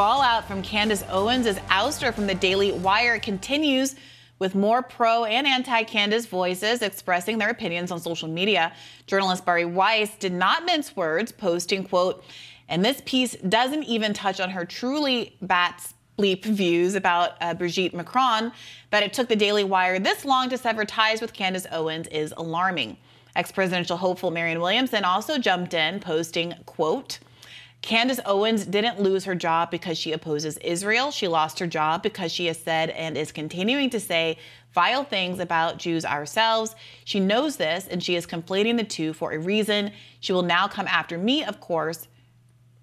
fallout from Candace Owens' ouster from the Daily Wire continues with more pro and anti Candace voices expressing their opinions on social media. Journalist Bari Weiss did not mince words, posting, quote, and this piece doesn't even touch on her truly bat bleep views about uh, Brigitte Macron. That it took the Daily Wire this long to sever ties with Candace Owens is alarming. Ex presidential hopeful Marianne Williamson also jumped in, posting, quote, Candace Owens didn't lose her job because she opposes Israel. She lost her job because she has said and is continuing to say vile things about Jews ourselves. She knows this and she is conflating the two for a reason. She will now come after me, of course,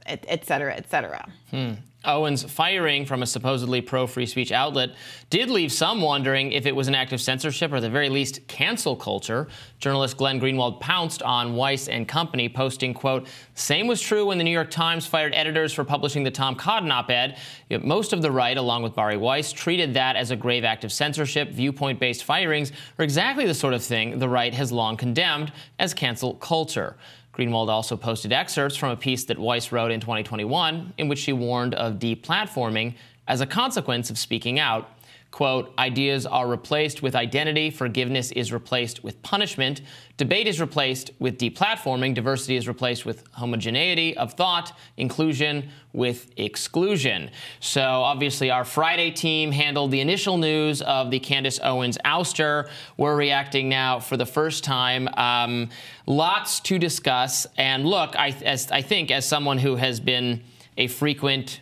et cetera, et cetera. Hmm. Owens' firing from a supposedly pro free speech outlet did leave some wondering if it was an act of censorship or, at the very least, cancel culture. Journalist Glenn Greenwald pounced on Weiss and company, posting, quote, Same was true when the New York Times fired editors for publishing the Tom Cotton op ed. Most of the right, along with Bari Weiss, treated that as a grave act of censorship. Viewpoint based firings are exactly the sort of thing the right has long condemned as cancel culture. Greenwald also posted excerpts from a piece that Weiss wrote in 2021 in which she warned of deplatforming as a consequence of speaking out quote, ideas are replaced with identity, forgiveness is replaced with punishment, debate is replaced with deplatforming, diversity is replaced with homogeneity of thought, inclusion with exclusion. So obviously our Friday team handled the initial news of the Candace Owens ouster. We're reacting now for the first time. Um, lots to discuss. And look, I, as, I think as someone who has been a frequent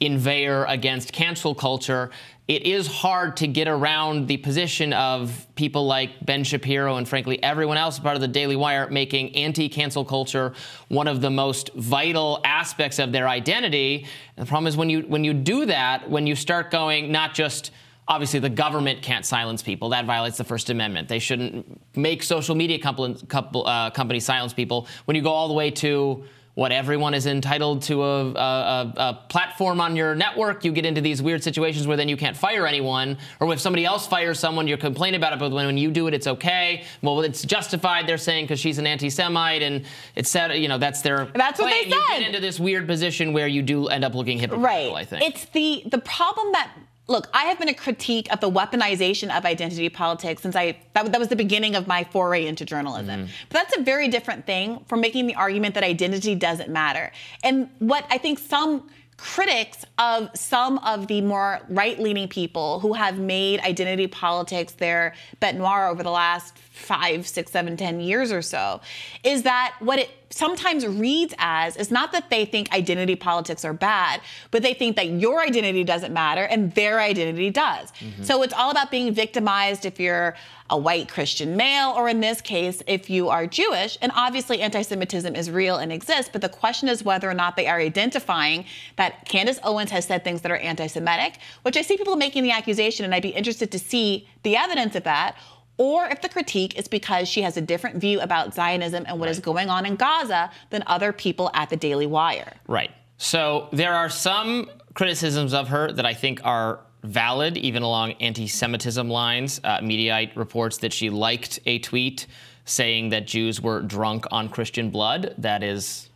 inveyor against cancel culture, it is hard to get around the position of people like Ben Shapiro and frankly everyone else part of the Daily Wire making anti-cancel culture one of the most vital aspects of their identity. And the problem is when you when you do that, when you start going not just obviously the government can't silence people. That violates the first amendment. They shouldn't make social media uh, companies silence people. When you go all the way to what everyone is entitled to a, a, a, platform on your network. You get into these weird situations where then you can't fire anyone, or if somebody else fires someone, you're complaining about it, but when you do it, it's okay. Well, it's justified. They're saying because she's an anti-Semite, and it's said, you know, that's their. That's what they said. You get into this weird position where you do end up looking hypocritical. Right. I think it's the the problem that look, I have been a critique of the weaponization of identity politics since I that, that was the beginning of my foray into journalism. Mm. But that's a very different thing from making the argument that identity doesn't matter. And what I think some critics of some of the more right-leaning people who have made identity politics their bête noire over the last five, six, seven, ten years or so, is that what it sometimes reads as is not that they think identity politics are bad, but they think that your identity doesn't matter and their identity does. Mm-hmm. So it's all about being victimized if you're a white Christian male, or in this case, if you are Jewish. And obviously, anti Semitism is real and exists, but the question is whether or not they are identifying that Candace Owens has said things that are anti Semitic, which I see people making the accusation, and I'd be interested to see the evidence of that or if the critique is because she has a different view about Zionism and what right. is going on in Gaza than other people at the Daily Wire. Right. So there are some criticisms of her that I think are valid, even along anti Semitism lines. Uh, Mediaite reports that she liked a tweet saying that Jews were drunk on Christian blood. That is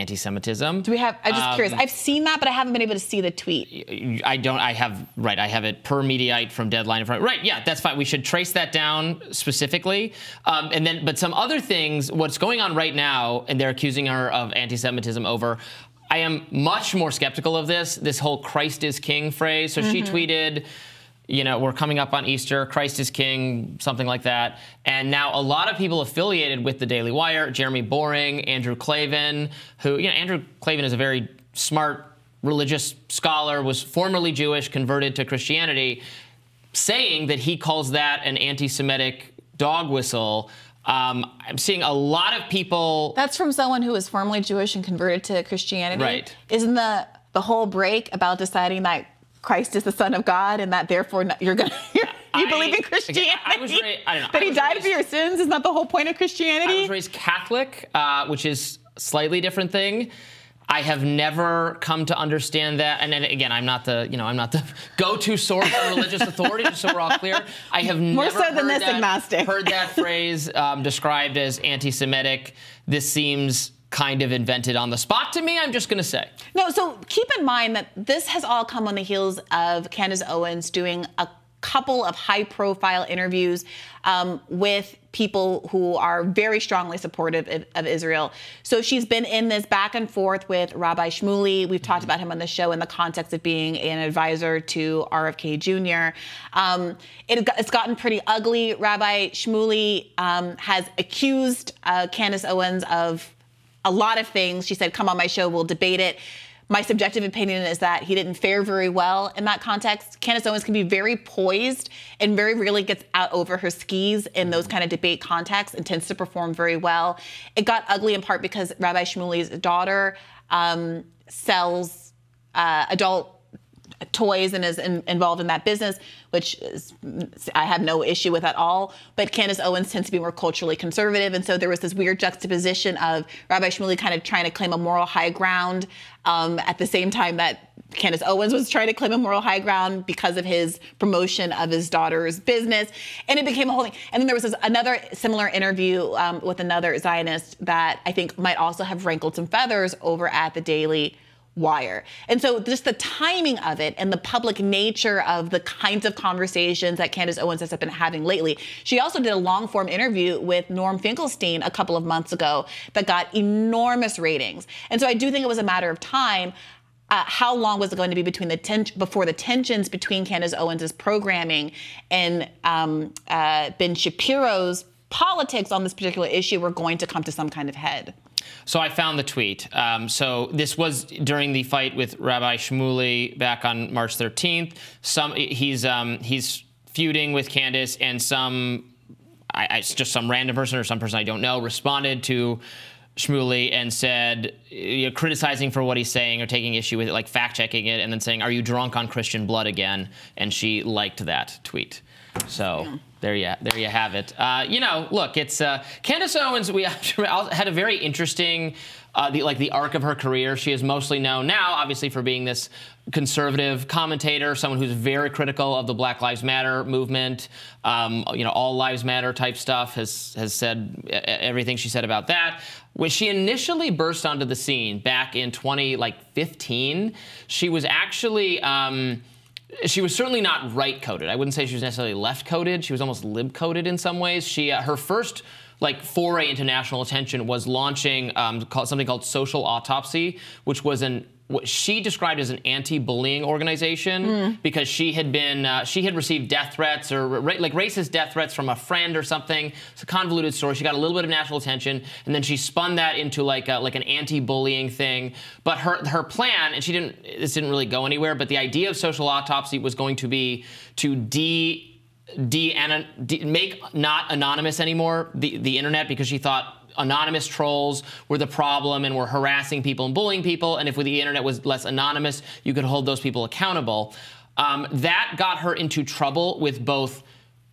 anti-Semitism. Do we have? I'm just um, curious. I've seen that, but I haven't been able to see the tweet. I don't. I have right. I have it per Mediaite from Deadline. From right. Yeah, that's fine. We should trace that down specifically. Um, and then, but some other things. What's going on right now, and they're accusing her of anti-Semitism over. I am much more skeptical of this. This whole "Christ is King" phrase. So mm-hmm. she tweeted you know, we're coming up on Easter, Christ is King, something like that. And now a lot of people affiliated with the Daily Wire, Jeremy Boring, Andrew Klavan, who, you know, Andrew Klavan is a very smart religious scholar, was formerly Jewish, converted to Christianity, saying that he calls that an anti Semitic dog whistle. Um, I'm seeing a lot of people. That's from someone who was formerly Jewish and converted to Christianity. Right. Isn't the the whole break about deciding that Christ is the Son of God, and that therefore you're gonna you I, believe in Christianity. I, I was raised, I don't know. That He died raised, for your sins is not the whole point of Christianity. I was raised Catholic, uh, which is slightly different thing. I have never come to understand that. And then again, I'm not the, you know, I'm not the go-to source on religious authority, just so we're all clear. I have more never so than this that, agnostic heard that phrase um, described as anti-Semitic. This seems kind of invented on the spot to me, I'm just going to say. No, so keep in mind that this has all come on the heels of Candace Owens doing a couple of high profile interviews um, with people who are very strongly supportive of, of, Israel. So she's been in this back and forth with Rabbi Shmuley. We've talked about him on the show in the context of being an advisor to RFK Jr. Um, it, it's gotten pretty ugly. Rabbi Shmuley um, has accused uh, Candace Owens of a lot of things. She said, come on my show, we'll debate it. My subjective opinion is that he didn't fare very well in that context. Candace Owens can be very poised and very rarely gets out over her skis in those kind of debate contexts and tends to perform very well. It got ugly in part because Rabbi Shmuley's daughter um, sells uh, adult toys and is in, involved in that business, which is, I have no issue with at all. But Candace Owens tends to be more culturally conservative. And so there was this weird juxtaposition of Rabbi Shmuley kind of trying to claim a moral high ground um, at the same time that Candace Owens was trying to claim a moral high ground because of his promotion of his daughter's business. And it became a whole thing. And then there was this, another similar interview um, with another Zionist that I think might also have rankled some feathers over at the Daily wire. And so just the timing of it and the public nature of the kinds of conversations that Candace Owens has been having lately. She also did a long form interview with Norm Finkelstein a couple of months ago that got enormous ratings. And so I do think it was a matter of time. Uh, how long was it going to be between the ten- before the tensions between Candace Owens' programming and um, uh, Ben Shapiro's politics on this particular issue were going to come to some kind of head? So I found the tweet. Um, so this was during the fight with Rabbi Shmuley back on March 13th. Some he's um, he's feuding with Candace, and some I, I, just some random person or some person I don't know responded to Shmuley and said, you know, criticizing for what he's saying or taking issue with it, like fact checking it, and then saying, "Are you drunk on Christian blood again?" And she liked that tweet. So there you there you have it. Uh, you know, look, it's uh, Candace Owens. We had a very interesting. Uh, the, like the arc of her career, she is mostly known now, obviously, for being this conservative commentator, someone who's very critical of the Black Lives Matter movement. Um, you know, all lives matter type stuff. Has has said everything she said about that. When she initially burst onto the scene back in 20 like 15, she was actually. Um, she was certainly not right coded. I wouldn't say she was necessarily left coded. She was almost lib coded in some ways. She uh, her first like foray into national attention was launching um, something called Social Autopsy, which was an what she described as an anti-bullying organization mm. because she had been uh, she had received death threats or ra- like racist death threats from a friend or something. It's a convoluted story. She got a little bit of national attention, and then she spun that into like a, like an anti-bullying thing. But her her plan, and she didn't this didn't really go anywhere. But the idea of social autopsy was going to be to de de, de make not anonymous anymore the the internet because she thought anonymous trolls were the problem and were harassing people and bullying people. And if the internet was less anonymous, you could hold those people accountable. Um, that got her into trouble with both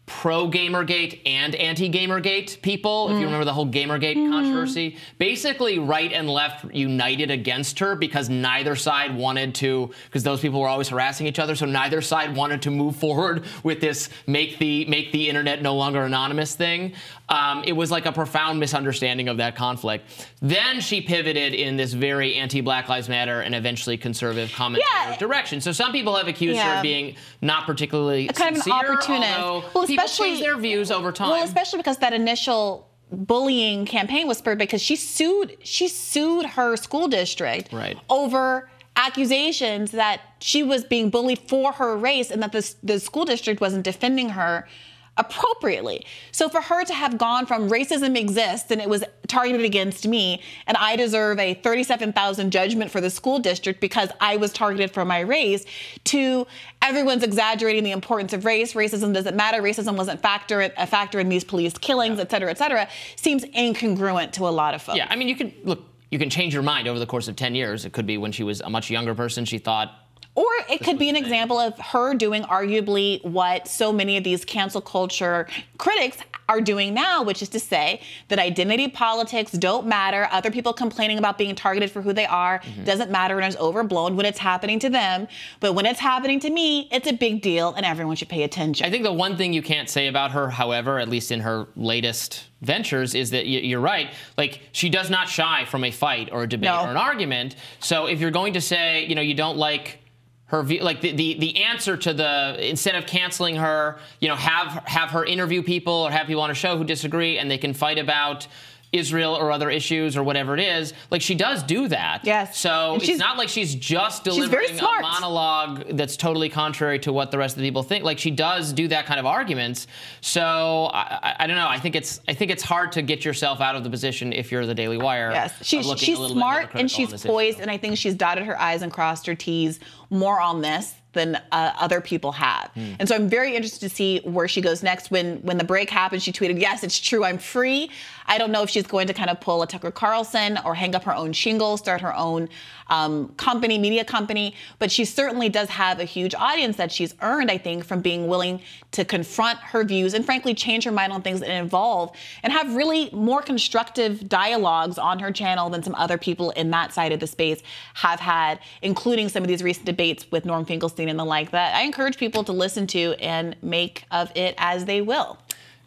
pro Gamergate and anti Gamergate people, mm. if you mm. remember the whole Gamergate mm. controversy. Basically, right and left united against her because neither side wanted to, because those people were always harassing each other, so neither side wanted to move forward with this make the make the internet no longer anonymous thing. Um, it was like a profound misunderstanding of that conflict. Then she pivoted in this very anti Black Lives Matter and eventually conservative comment yeah. direction. So some people have accused yeah. her of being not particularly a kind sincere, of an opportunist. Well, especially change their views over time. Well, especially because that initial bullying campaign was spurred because she sued she sued her school district right. over accusations that she was being bullied for her race and that the, the school district wasn't defending her appropriately. So for her to have gone from racism exists and it was targeted against me and I deserve a 37,000 judgment for the school district because I was targeted for my race to everyone's exaggerating the importance of race. Racism doesn't matter. Racism wasn't factor a factor in these police killings, yeah. et cetera, et cetera, seems incongruent to a lot of folks. Yeah, I mean, you can, look. You can change your mind over the course of 10 years. It could be when she was a much younger person, she thought Or it could be an example of her doing arguably what so many of these cancel culture critics are doing now, which is to say that identity politics don't matter. Other people complaining about being targeted for who they are mm-hmm. doesn't matter and it's overblown when it's happening to them. But when it's happening to me, it's a big deal and everyone should pay attention. I think the one thing you can't say about her, however, at least in her latest ventures is that you're right. Like she does not shy from a fight or a debate no. or an argument. So if you're going to say, you know, you don't like her view, like the, the the answer to the instead of canceling her, you know, have have her interview people or have people on a show who disagree and they can fight about Israel or other issues or whatever it is. Like she does do that. Yes. So it's not like she's just delivering she's a monologue that's totally contrary to what the rest of the people think. Like she does do that kind of arguments. So I, I, don't know. I think it's I think it's hard to get yourself out of the position if you're the Daily Wire. Yes. She's she's smart and she's poised, issue. and I think she's dotted her I's and crossed her T's more on this than uh, other people have. Mm. And so I'm very interested to see where she goes next. When when the break happened, she tweeted, "Yes, it's true. I'm free." I don't know if she's going to kind of pull a Tucker Carlson or hang up her own shingle, start her own um, company, media company, but she certainly does have a huge audience that she's earned, I think, from being willing to confront her views and frankly change her mind on things and evolve and have really more constructive dialogues on her channel than some other people in that side of the space have had, including some of these recent debates with Norm Finkelstein and the like that I encourage people to listen to and make of it as they will.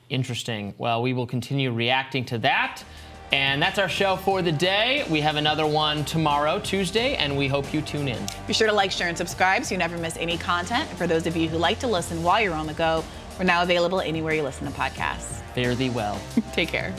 Interesting. Well, we will continue reacting to that. And that's our show for the day. We have another one tomorrow, Tuesday, and we hope you tune in. Be sure to like, share, and subscribe so you never miss any content. And for those of you who like to listen while you're on the go, we're now available anywhere you listen to podcasts. Fare thee well. Take care.